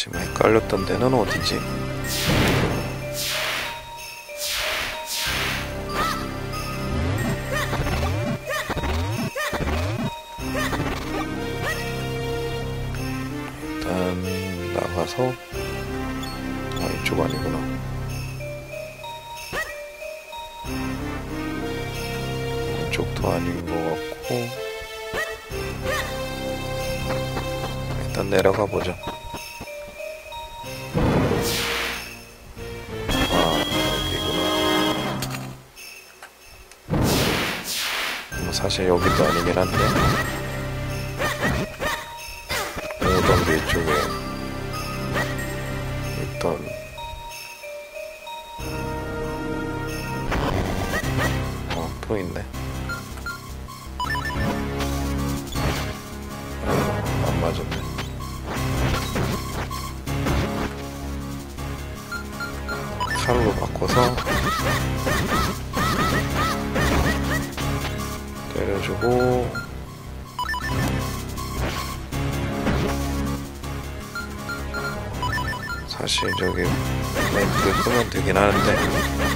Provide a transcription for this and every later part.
지금 헷갈렸던 데는 어디지? 때려주고. 사실 저기 멘트 끄면 되긴 하는데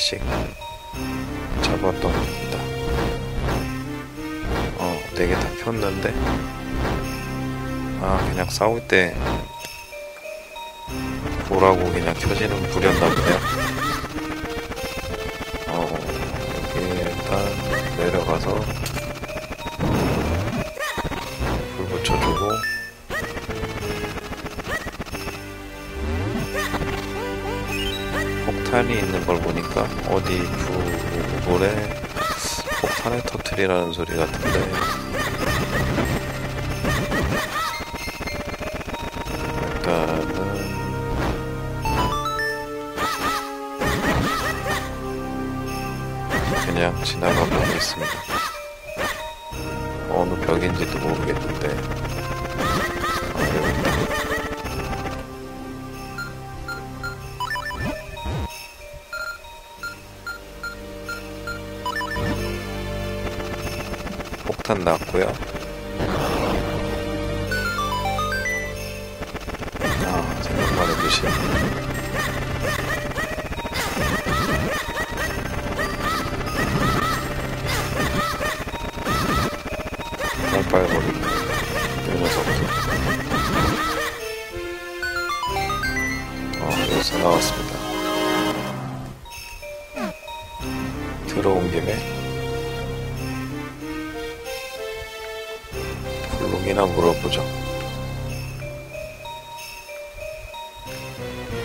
한 마리씩 잡아놓습니다. 어, 네 개 다 폈는데? 아 그냥 싸울 때 보라고 그냥 켜지는 불이었나 보네요 보니까 어디 불에 폭탄을 터트리라는 소리 같은데. 일단은 그냥 지나가 보겠습니다. 어느 벽인지도 모르겠는 블록이나 물어보죠.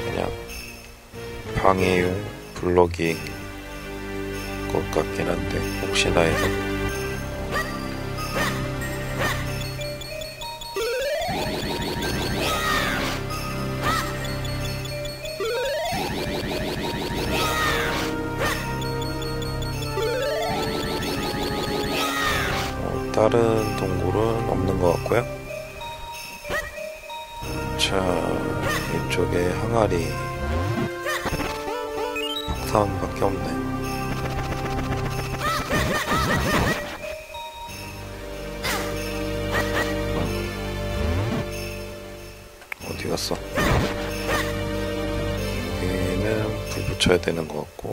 그냥 방해용 블록이 것 같긴 한데 혹시나 해서 어, 다른 없는 것 같고요. 자, 이쪽에 항아리 폭탄밖에 없네. 어디 갔어? 여기는 불 붙여야 되는 것 같고.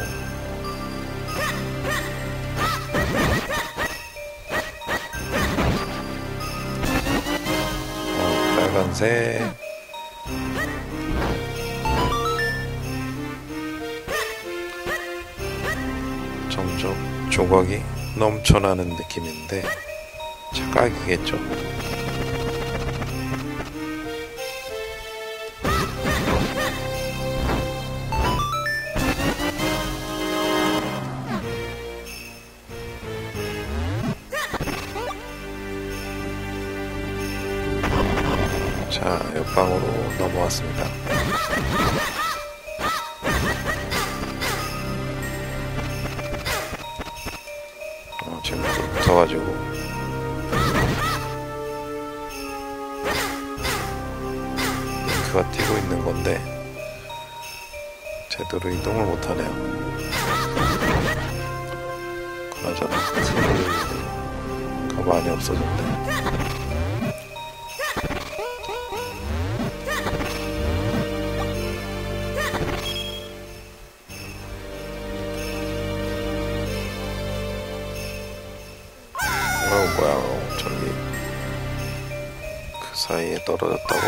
어, 빨간색. 점점 조각이 넘쳐나는 느낌인데 착각이겠죠. 어 뭐야 저기 그 사이에 떨어졌다고?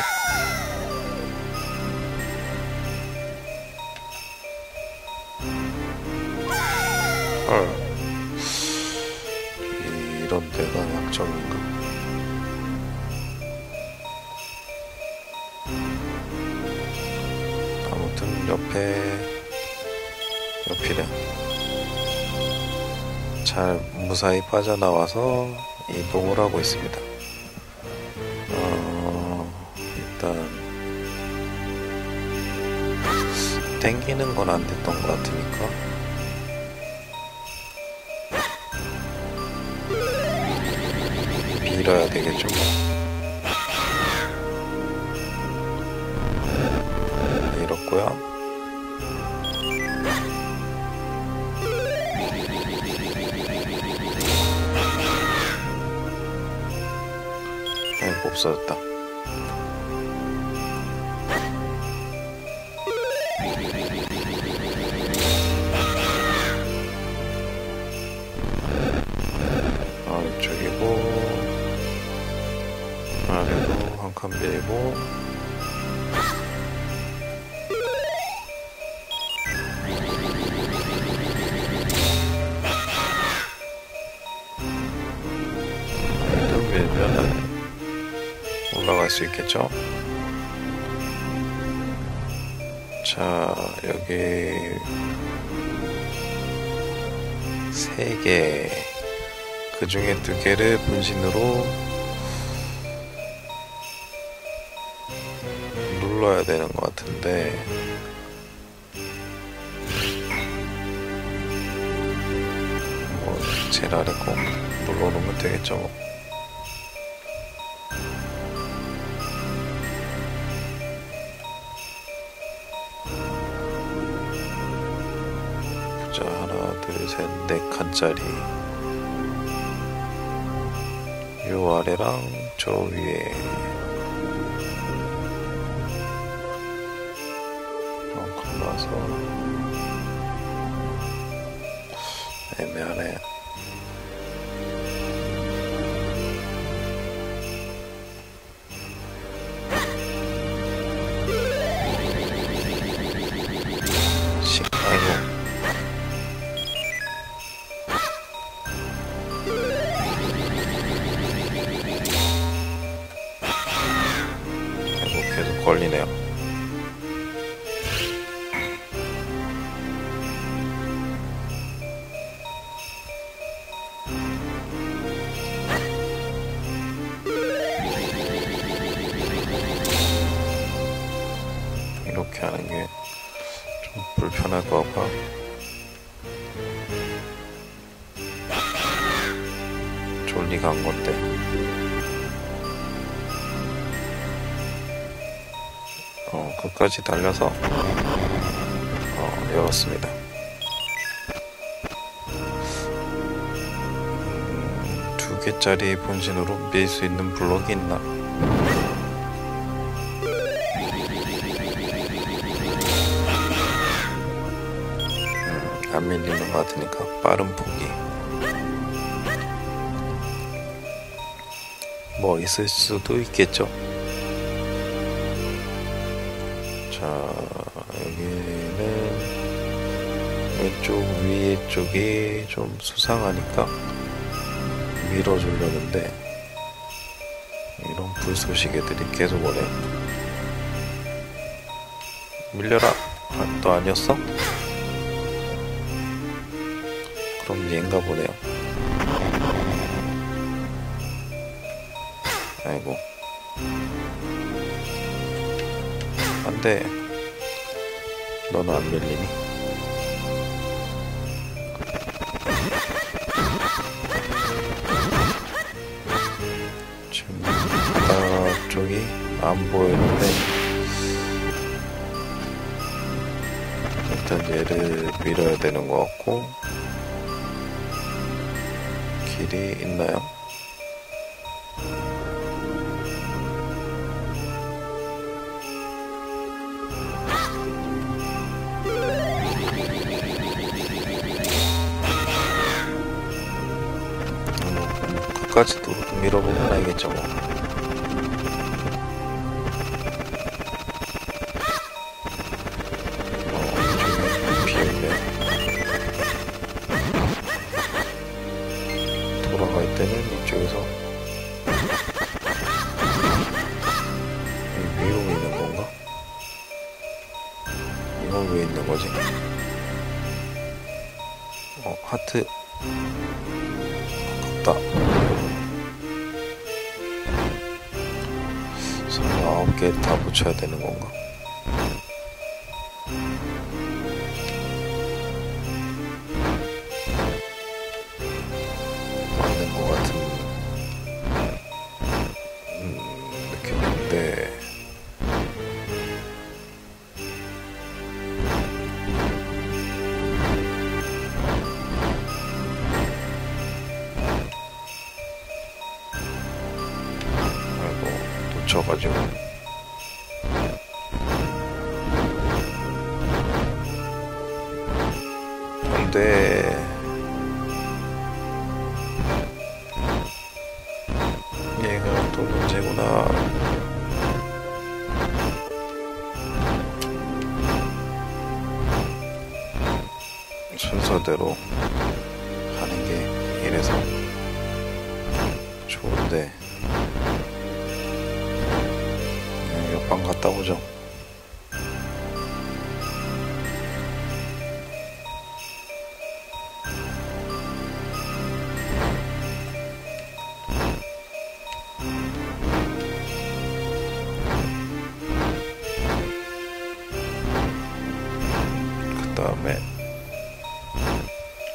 헐 이- 이런 데가 약점인가? 아무튼 옆에 옆이래 잘 무사히 빠져나와서 이동을 하고 있습니다. 어, 일단 땡기는 건 안 됐던 것 같으니까 밀어야 되겠죠 없어졌다. 아 이쪽이고 아래로 한칸 밀고 수 있겠죠? 자, 여기 세 개, 그 중에 두 개를 분신으로 눌러야 되는 것 같은데, 뭐, 아래 거 눌러놓으면 되겠죠, 4칸짜리. 요 아래랑 저 위에. 어, 좀 갈라서. 애매하네. 어, 끝까지 달려서 어, 열었습니다. 음, 두 개짜리 본진으로 밀 수 있는 블록이 있나? 음, 안 밀리는 것 같으니까 빠른 포기. 뭐 있을 수도 있겠죠. 쪽 위에 쪽이 좀 수상하니까 밀어주려는데 이런 불쏘시개들이 계속 오네요. 밀려라. 아, 또 아니었어? 그럼 얘인가 보네요. 아이고. 안 돼. 너는 안 밀리니? 지금 바다 쪽이 안 보이는데 일단 얘를 밀어야 되는 것 같고 길이 있나요? 음, 끝 설마 아홉 개 다 붙여야 되는 건가?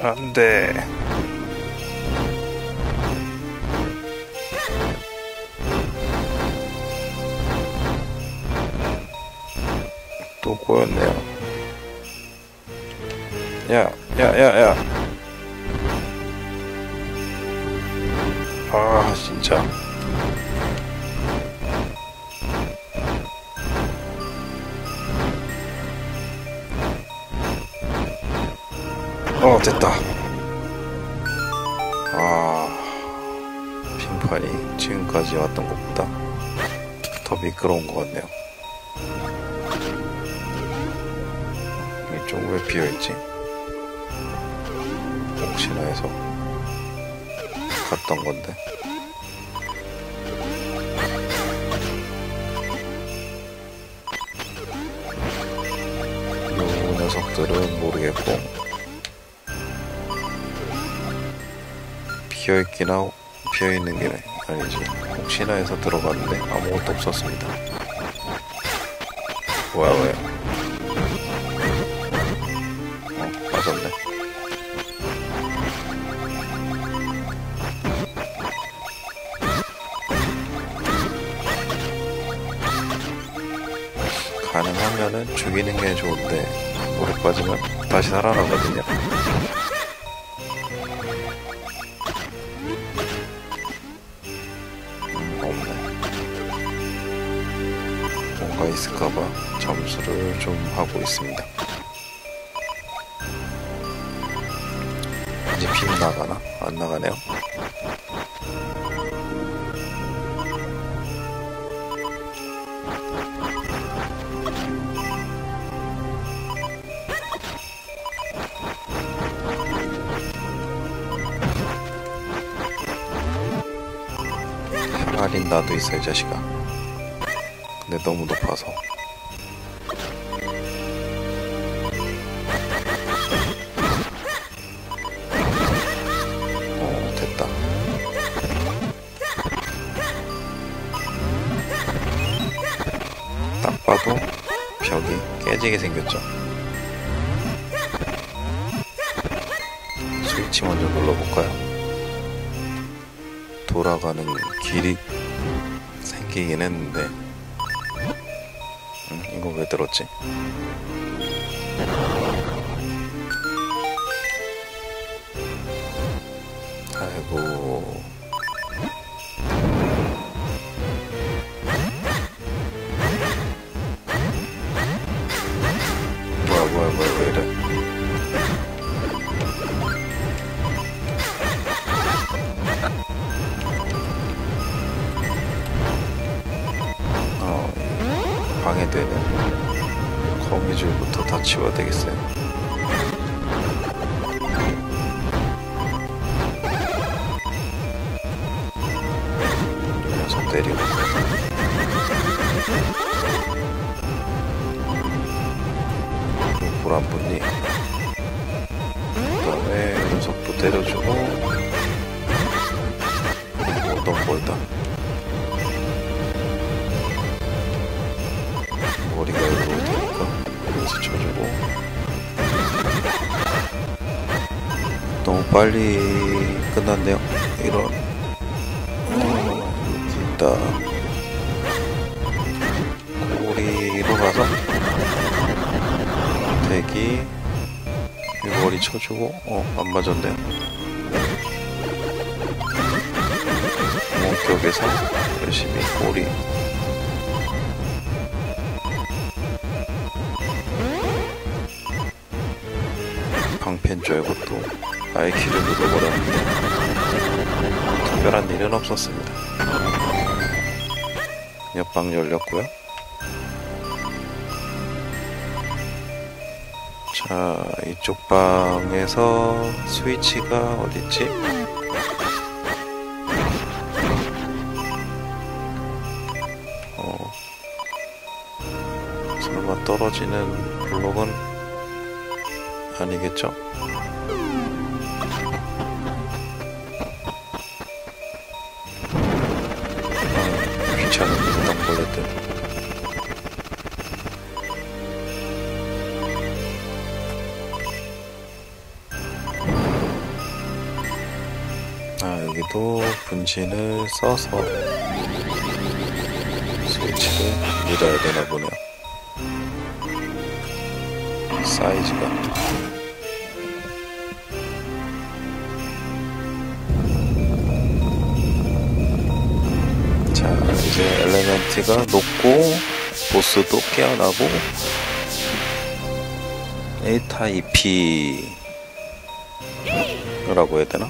안 돼. 또 꼬였네요. 야 야 야 야 미끄러운 것 같네요. 이쪽 왜 비어있지? 혹시나 해서 갔던 건데. 요 녀석들은 모르겠고. 비어있긴 하고 비어있는 게 아니지 혹시나 해서 들어갔는데 아무것도 없었습니다. 뭐야 왜 어, 맞았네. 가능하면은 죽이는 게 좋은데 오래 빠지면 다시 살아나거든요 있을까봐 점수를 좀 하고 있습니다. 이제 빔 나가나? 안 나가네요? 할인 나도 있어 이 자식아 근데 너무 높아서. 어 됐다. 딱 봐도 벽이 깨지게 생겼죠. 스위치 먼저 눌러볼까요? 돌아가는 길이 느끼긴 했는데 들었지? 아이고. 뭐야 뭐야 뭐야 왜 이래? 어 방해되는 거미줄부터 다 치워야 되겠어요? 이 녀석 때리고. 불안 붙니 빨리 끝났네요. 이런. 어, 있다 고리로 가서 대기 이 머리 쳐주고 어 안 맞았네. 목격에서 열심히 꼬리. 방패인 줄 알고 또 아예 키를 묻어버렸는데 특별한 일은 없었습니다 옆방 열렸고요 자 이쪽 방에서 스위치가 어딨지? 어 설마 떨어지는 블록은 아니겠죠? 분진을 써서 스위치를 밀어야 되나 보네요 사이즈가 자 이제 엘레멘트가 녹고 보스도 깨어나고 에이타 EP 라고 해야 되나?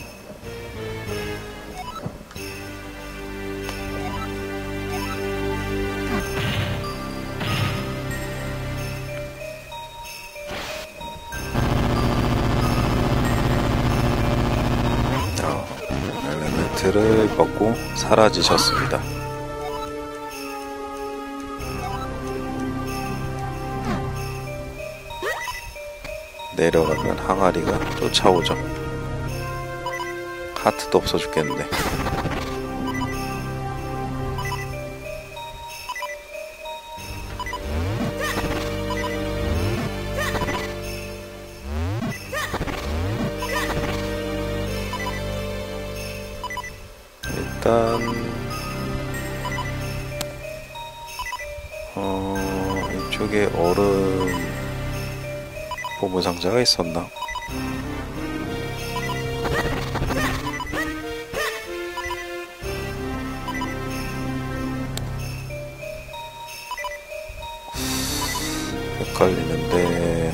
엘레멘트를 먹고 사라지셨습니다. 내려가면 항아리가 쫓아오죠. 하트도 없어 죽겠는데. 어 이쪽에 얼음 보물 상자가 있었나? 헷갈리는데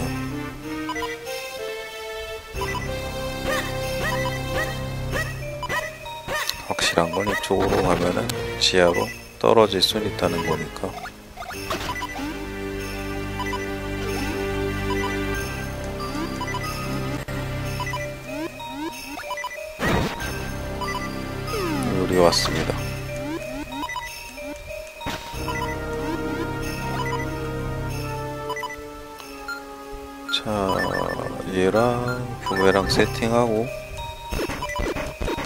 확실한 건 이쪽으로 가면은 지하로 떨어질 수 있다는 거니까 왔습니다. 자, 얘랑 부메랑 세팅하고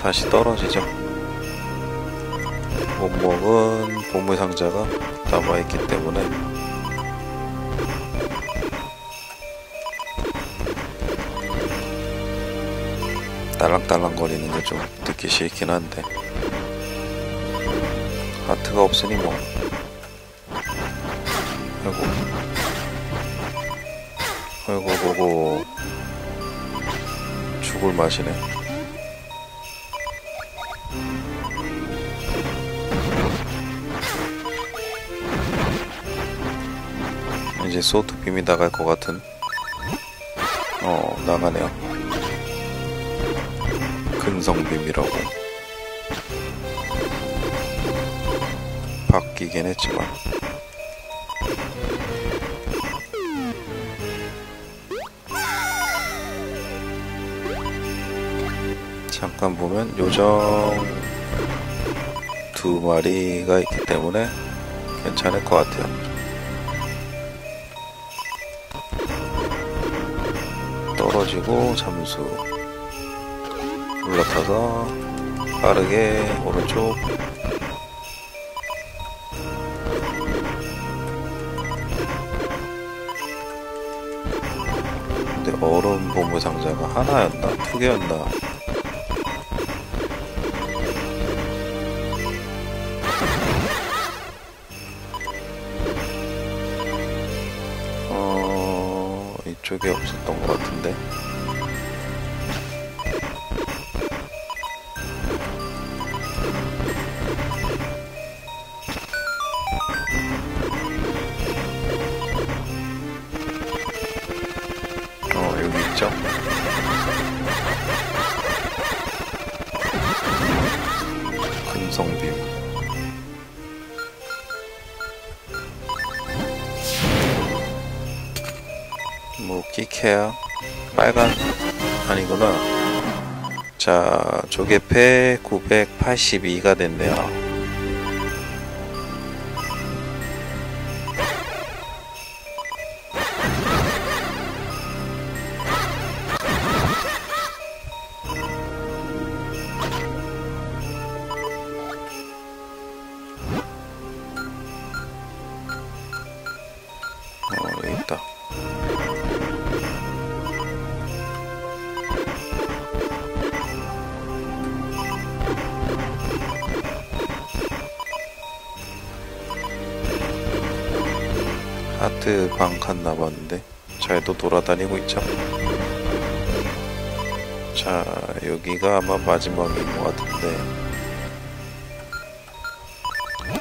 다시 떨어지죠. 못 먹은 보물 상자가 남아있기 때문에 딸랑딸랑 거리는 게 좀 듣기 싫긴 한데 하트가 없으니 뭐. 아이고. 아이고 보고. 죽을 맛이네. 이제 소트 빔이 나갈 것 같은? 어 나가네요. 근성빔이라고 바뀌긴 했지만 잠깐 보면 요정 두 마리가 있기 때문에 괜찮을 것 같아요. 떨어지고 잠수 올라타서 빠르게 오른쪽 근데 얼음 보물 상자가 하나였나 두 개였나? 어 이쪽에 없었던 것 같은데 자 조개패 982가 됐네요 하트 방 갔나 봤는데 잘도 돌아다니고 있죠. 자, 여기가 아마 마지막인 것 같은데. 음,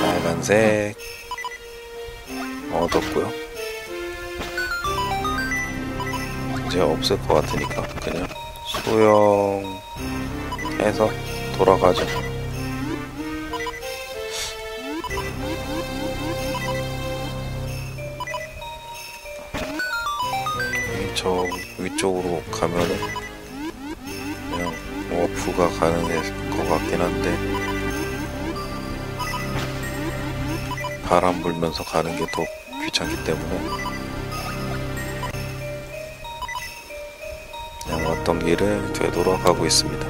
빨간색 얻었고요. 이제 없을 것 같으니까 그냥 수영해서 돌아가죠. 저 위쪽으로 가면은 그냥 워프가 가능할 것 같긴 한데 바람 불면서 가는 게 더 귀찮기 때문에 그냥 왔던 길을 되돌아가고 있습니다.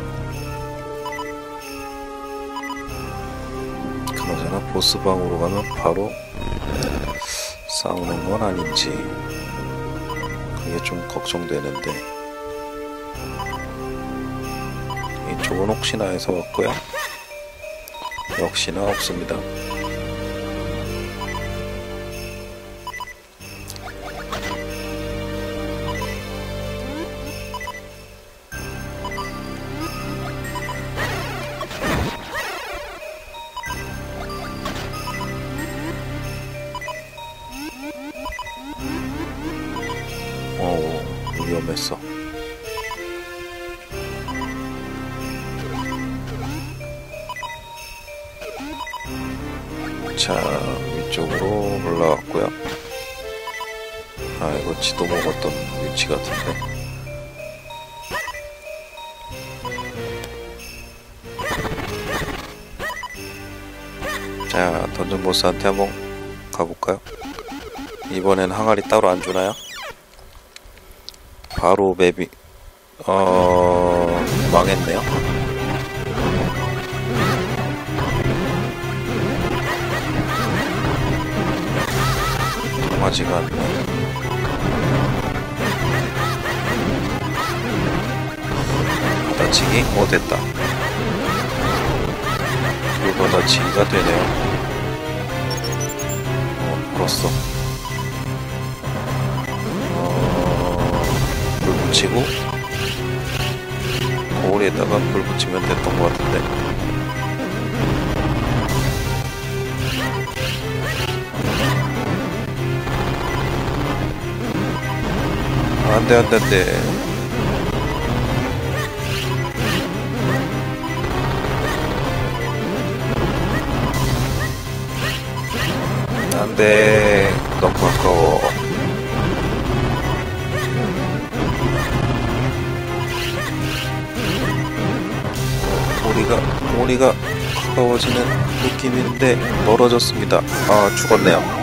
그나저나 보스방으로 가면 바로 싸우는 건 아닌지 그게 좀 걱정되는데. 이쪽은 혹시나 해서 왔고요. 역시나 없습니다 자 위쪽으로 올라왔고요 아 이거 지도 먹었던 위치 같은데 자 던전 보스한테 한번 가볼까요? 이번엔 항아리 따로 안 주나요? 바로 맵이 어 망했네요. 통하지가 않네. 이? 어 됐다 이거보다 지가 되네요 어 풀었어 어 불 붙이고 거울에다가 불 붙이면 됐던 것 같은데 안돼 안돼 안돼 안돼 너무 아까워. 우리가 우리가 가까워지는 느낌인데 멀어졌습니다. 아 죽었네요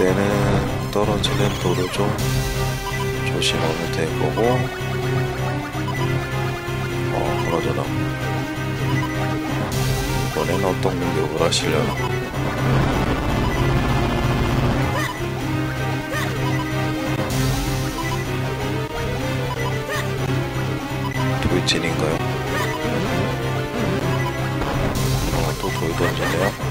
때는 떨어지는 돌을 좀 조심하면 될 거고 어 그러잖아. 이번엔 어떤 공격을 하시려나? 돌진인가요? 어, 또돌 던지네요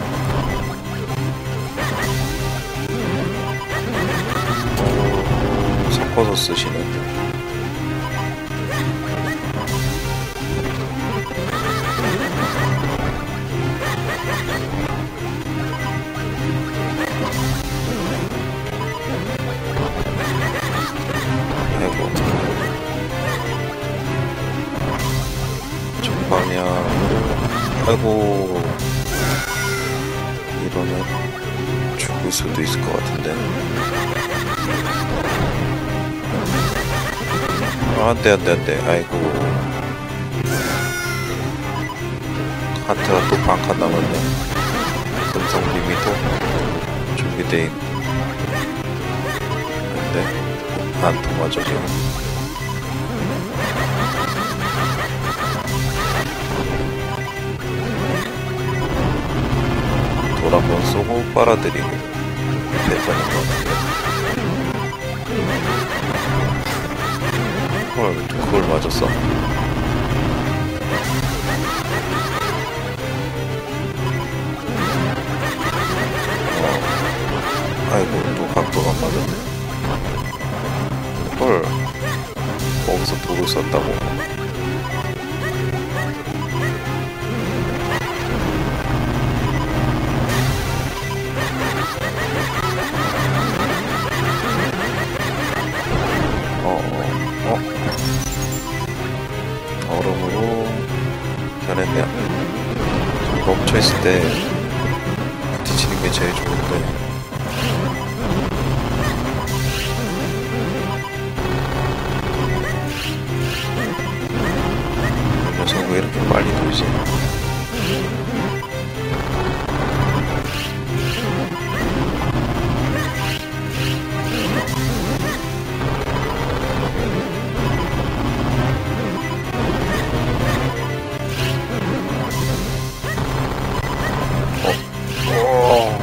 섞어서 아이고 정방향으로. 아이고. 이러면 죽을 수도 있을 것 같은데 아, 안 돼 안 돼 안 돼. 아이고. 하트가 또 반칸 남았네. 금성 리미도 준비돼 있는데 안 통하죠 지금 돌 한번 쏘고 빨아들이고 대판인 것 같은데 헐 그걸 맞았어. 어. 아이고 또 각도가 안 맞았네. 헐. 거기서 돌을 썼다고 때 부딪히는 게 제일 좋은데. 이 녀석 왜 이렇게 빨리 돌지?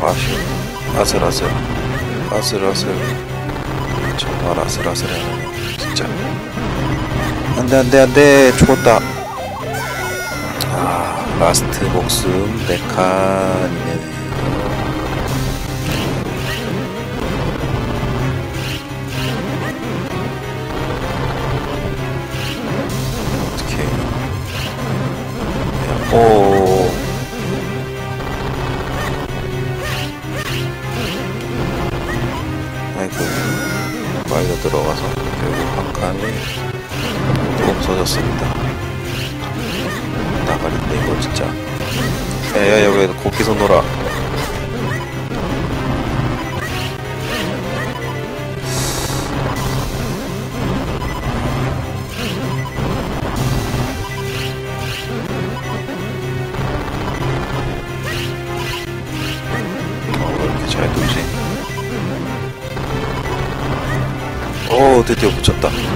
아쉬워. 아슬아슬. 아슬아슬. 정말 아슬아슬하네. 진짜. 안 돼, 안 돼, 안 돼. 죽었다. 아, last 목숨 네 칸이네. 들어가서 결국 한 칸이 또 없어졌습니다. 나가린데 이거 진짜. 야야 여기 거기서 놀아 오 드디어 붙였다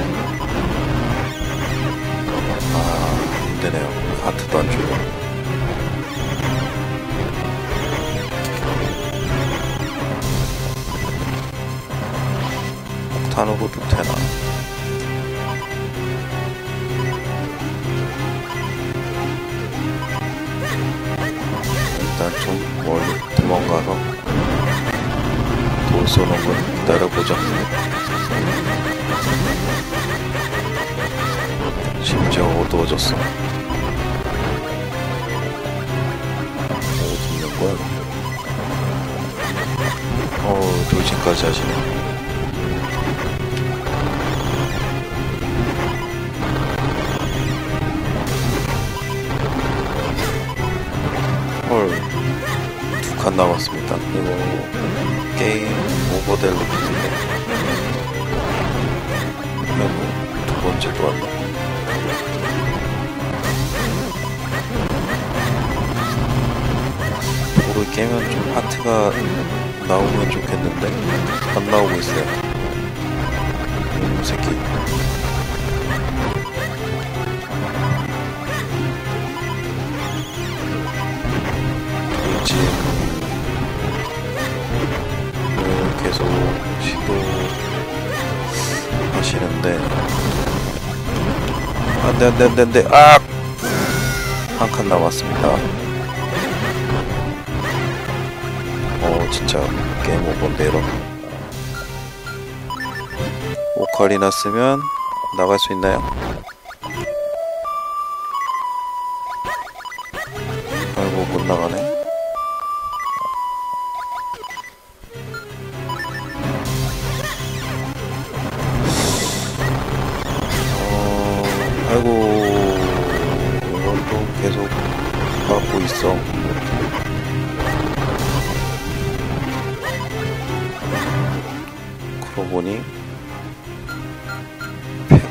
거야 어우 돌진까지 하시네. 헐, 두 칸 남았습니다. 이거 게임 오버될 느 하트가 나오면 좋겠는데 안 나오고 있어요. 이 새끼. 을 계속 시도 하시는데 안돼 안돼 안돼 안돼 아! 한 칸 남았습니다 어 이런 오카리나 쓰면 나갈 수 있나요? 아이고 못 나가네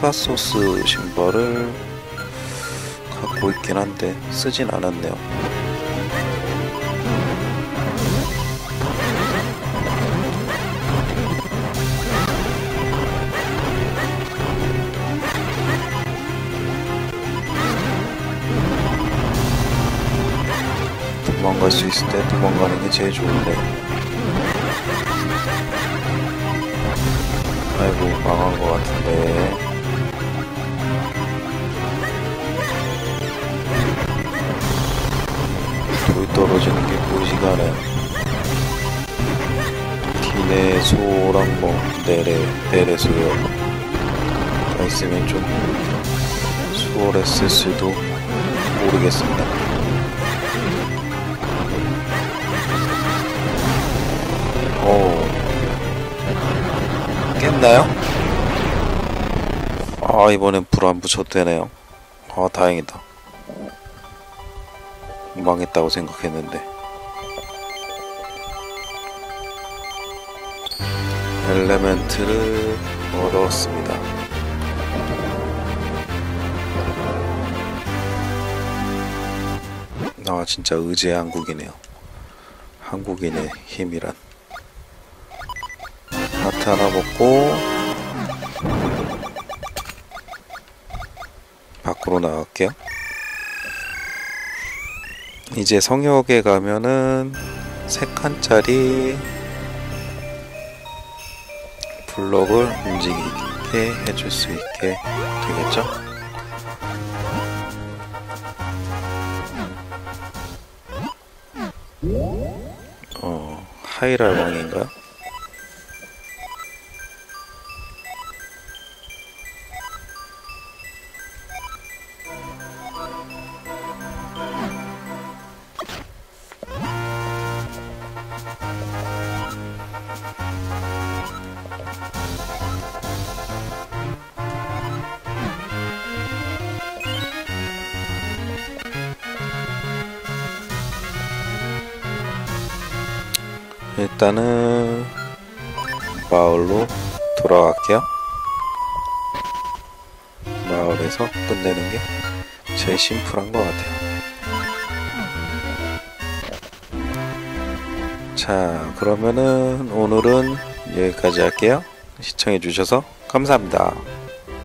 페가소스 신발을 갖고 있긴 한데 쓰진 않았네요. 도망갈 수 있을 때 도망가는 게 제일 좋은데. 아이고 망한 것 떨어지는 게 보이지가 않아요. 기내 소랑 뭐 내래 내래 소요가 있으면 좀 수월했을지도 모르겠습니다. 오. 깼나요? 아 이번엔 불 안 붙여도 되네요. 아 다행이다 망했다고 생각했는데. 엘레멘트를 얻었습니다. 아 진짜 의지의 한국이네요. 한국인의 힘이란. 하트 하나 먹고 밖으로 나갈게요. 이제 성역에 가면은 세 칸짜리 블럭을 움직이게 해줄 수 있게 되겠죠? 어, 하이랄 왕인가요? 일단은 마을로 돌아갈게요. 마을에서 끝내는 게 제일 심플한 것 같아요. 자, 그러면은 오늘은 여기까지 할게요. 시청해주셔서 감사합니다.